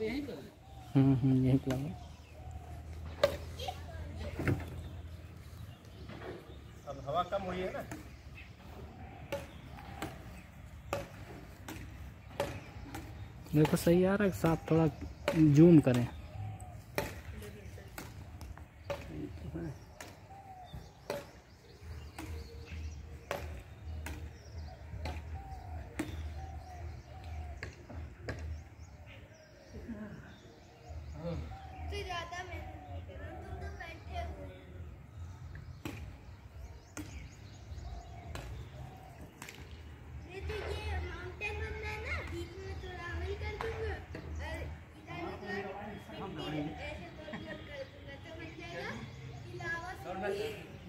हम्म, हम्म, तो अब हवा कम हुई है ना? देखो सही आ रहा है साथ थोड़ा जूम करें। about you?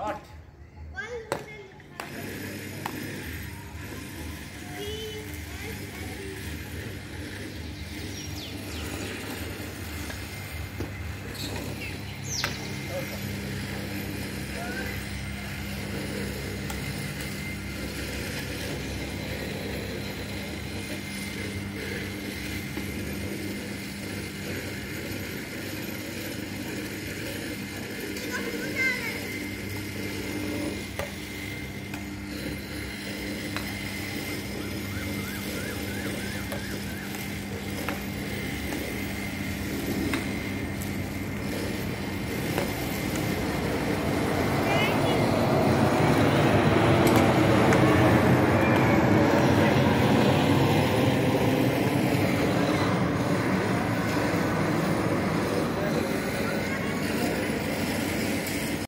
Short.